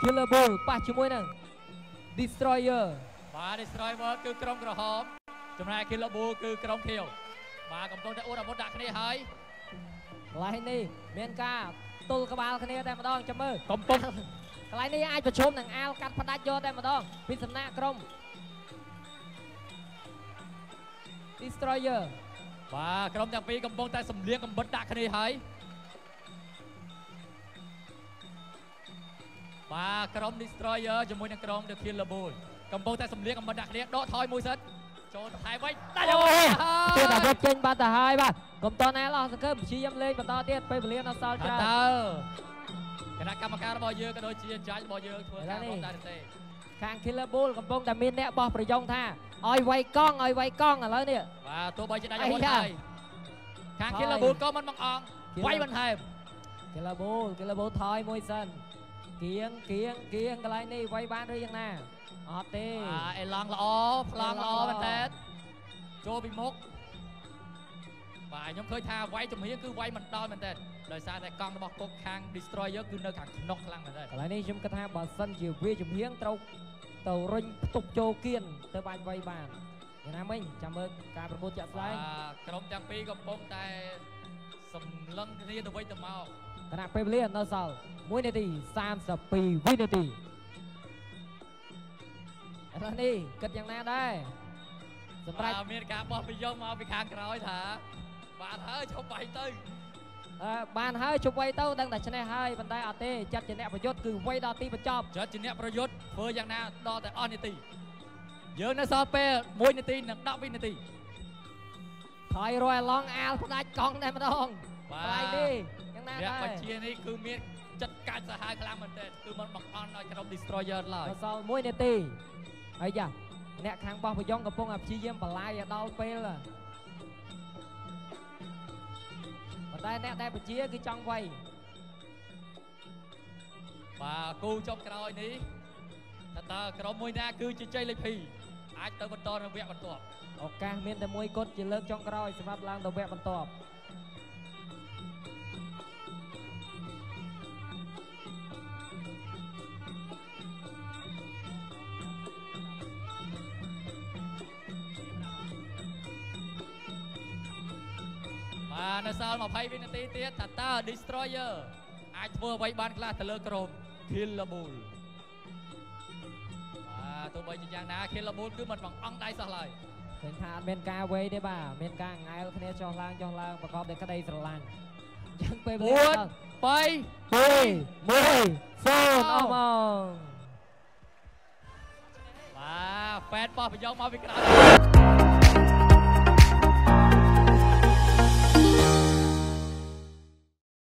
Killer Bull ប៉ះជាមួយនឹង Destroyer បាទ Destroyer គឺក្រុមក្រហមចំណែក Killer Bull គឺក្រុមខៀវបាទកំពុងតែអួតអាវុធដាក់គ្នាហើយកន្លែងនេះមានការទល់ក្បាលគ្នាតែម្ដងចាំមើលកំពុងកន្លែងនេះអាចប្រជុំនឹងអាលកាត់ផ្ដាច់យកតែម្ដងពីសំណាក់ក្រុម Destroyer បាទក្រុមទាំងពីរកំពុងតែសម្លៀងកំបិតដាក់គ្នាហើយ បាទក្រុម Destroyer ជាមួយនឹងក្រុម The Killer Bull កំពុងតែសម្លៀងកំបិតដាក់គ្នាដកថយមួយសិតចូលទៅថែវិញដាច់អូហើយទៀតអាវុធចេញបាត់ទៅហើយបាទកុំតនអែលអស់សង្ឃឹមព្យាយាមលេងបន្តទៀតពេលវេលានៅសល់តើច្រើនតើគណៈកម្មការរបស់យើងក៏ដូចជាចាច់របស់យើងធ្វើការបងដែរទេខាង Killer Bull កំពុងតែមានអ្នកបោះប្រយ៉ងថាឲ្យវាយកង់ឲ្យវាយកង់ឥឡូវនេះបាទទោះបីជាដាច់អាអាយវុធយ៉ាហើយខាងហើយ Killer Bull ក៏មិនបង្អង់ Killer- វាយបន្ថែម Killer Bull Killer Bull ថយមួយសិន គៀងគៀងគៀងកន្លែងនេះវាយបានឬយ៉ាងណាអត់ទេបាទអេឡង់ល្អប្លង់ល្អមែនតើចូលពីមុខបាទខ្ញុំឃើញថាវាយជំហៀងគឺវាយមិនដល់មែនតើដោយសារតែកង់របស់គុកខាង Destroyer គឺនៅខាងក្នុងខ្លាំងមែនតើកន្លែងនេះខ្ញុំគិតថាបើសិនជាវាជំហៀងត្រូវទៅរុញផ្ទុកចូលគៀនទៅបាច់វាយបានយ៉ាងណាមិញចាំមើលការប្រកួតចាក់ស្ដែងបាទក្រុមទាំងពីរកំពុងតែ សម្លឹងគ្នាទៅវិញទៅមកគណៈពេលវេលានៅសល់1នាទី32វិនាទីឥឡូវនេះគិតយ៉ាងណាដែរសម្រាប់បាទមានការបោះពីយកមកពីខាងក្រោយថាបាទហើយជប់បាយទៅអឺបានហើយជប់វៃទៅដឹងតែឈ្នះហើយប៉ុន្តែអត់ទេចាត់ជាអ្នកប្រយុទ្ធគឺវៃដល់ទីបញ្ចប់ចុះជាអ្នកប្រយុទ្ធធ្វើយ៉ាងណាដល់តែអស់នាទីយើងនៅសល់ពេល1នាទីនិង10វិនាទី ថយរយឡងអាលផ្ដាច់កង់តែម្ដងបាទកន្លែងនេះយ៉ាងណាអ្នកដែរបញ្ជានេះគឺមានចិត្តកាច់សាហាវខ្លាំងមែនទែនគឺមិនបង្អន់ឲ្យក្រុម Destroyer ឡើយដល់សល់1នាទីហើយយ៉ាអ្នកខាងបោះប្រយ៉ងកំពុងតែព្យាយាមបលាយឲ្យដល់ពេលហ่ะប៉ុន្តែអ្នកដែលបញ្ជាគឺចង់វៃបាទគូចុងក្រោយនេះថាតើក្រុមមួយណាគឺជាជ័យលេខ2 អាចទៅបន្តនៅវគ្គបន្ទាប់ឱកាសមានតែមួយគត់ជាលើកចុងក្រោយសម្រាប់ឡើងទៅវគ្គបន្ទាប់បាទនៅសល់20វិនាទីទៀតថាតើ Destroyer អាចធ្វើអ្វីបានខ្លះទៅលើក្រុម Killer Bull បា ទទោះបីជាយ៉ាងណា Killer Bull គឺមិនបង្អង់ដៃសោះឡើយឃើញថាអត់មានការវៃទេបាទមានការងែលគ្នាចុះឡើងចុះឡើងប្រកបដោយក្តីស្រឡាញ់អញ្ចឹងពេលវេលាដល់4 3 2 1 0អស់មកបាទប៉ែតបោះប្រយោគមកពីក្រោយ